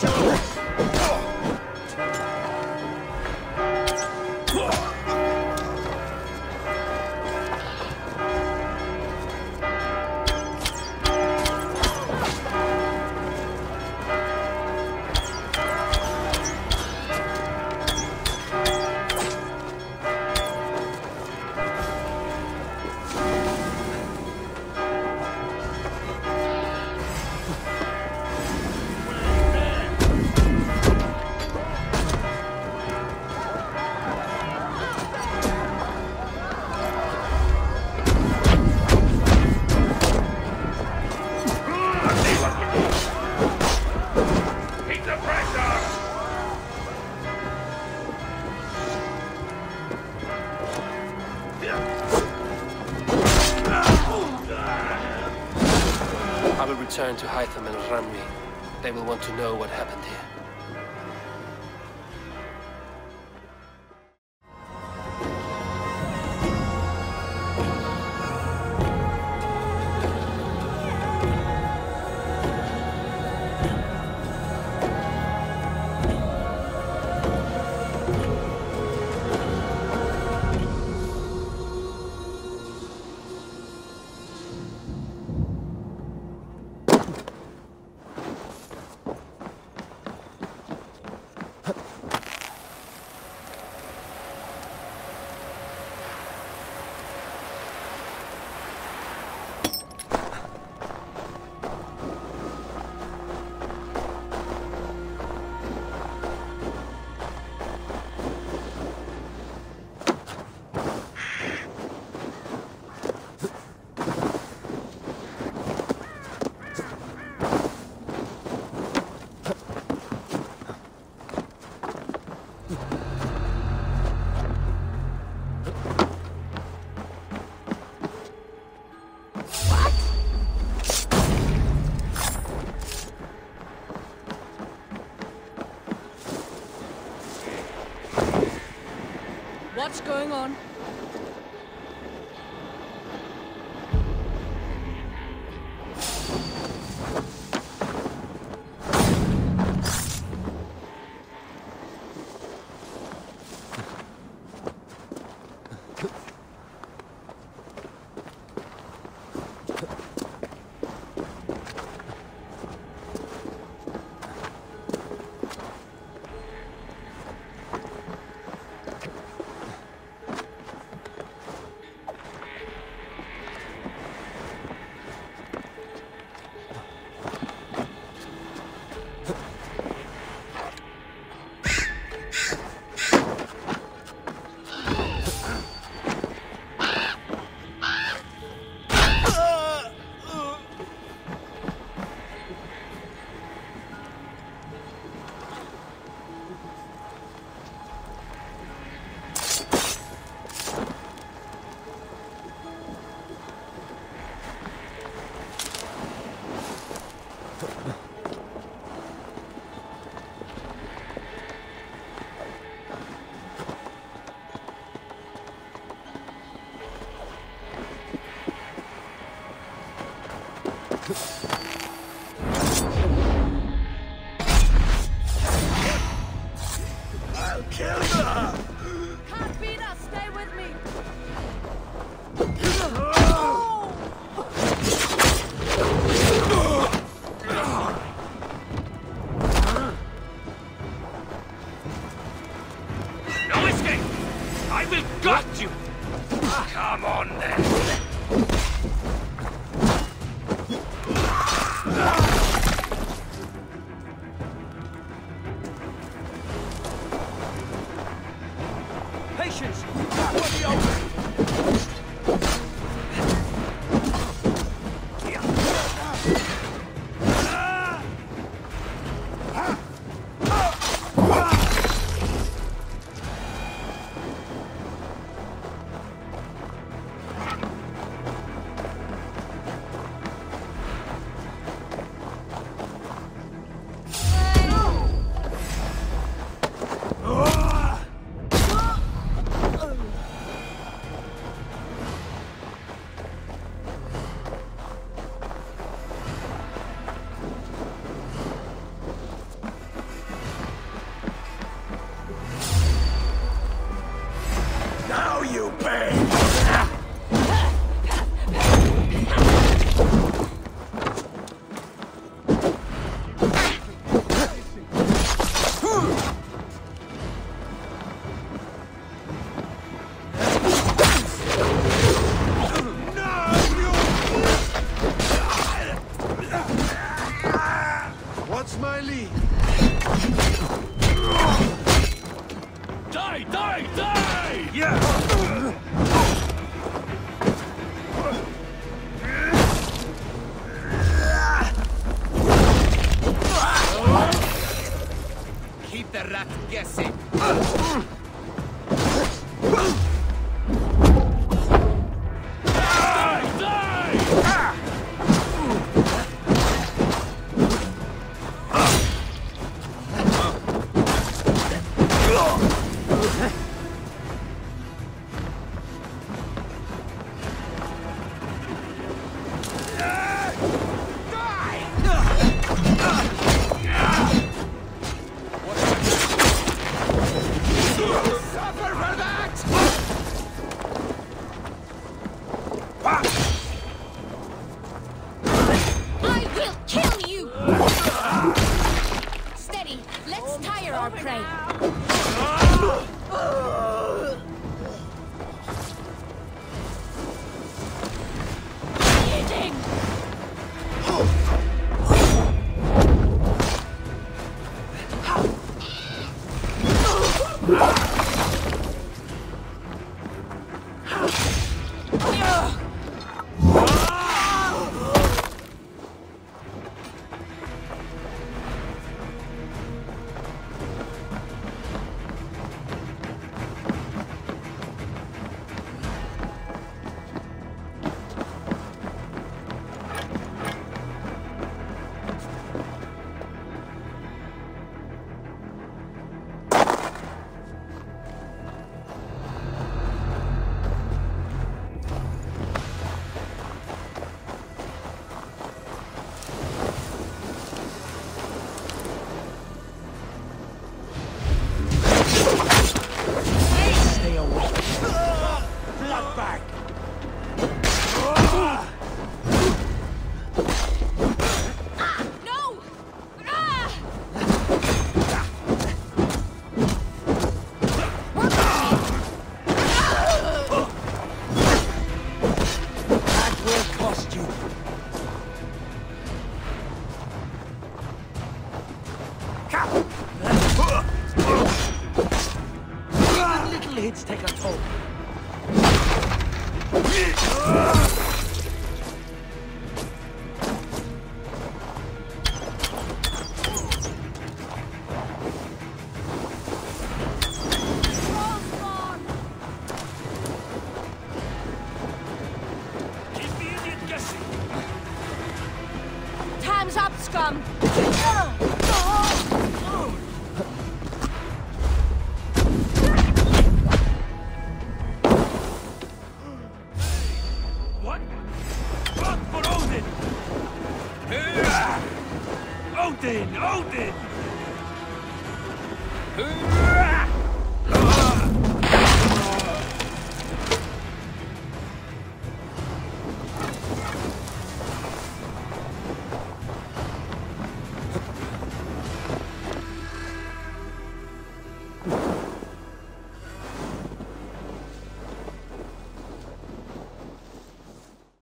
Christ Return to Hytham and Rammi. They will want to know what happened here. What's going on? I'll kill you! Can't beat us. Stay with me. No escape! I will gut you! Ah, come on then! What's my lead? Die, die, die! Yeah! Keep the rat guessing. Even little take a toll. Keep the idiot guessing! Time's up, scum. Ah!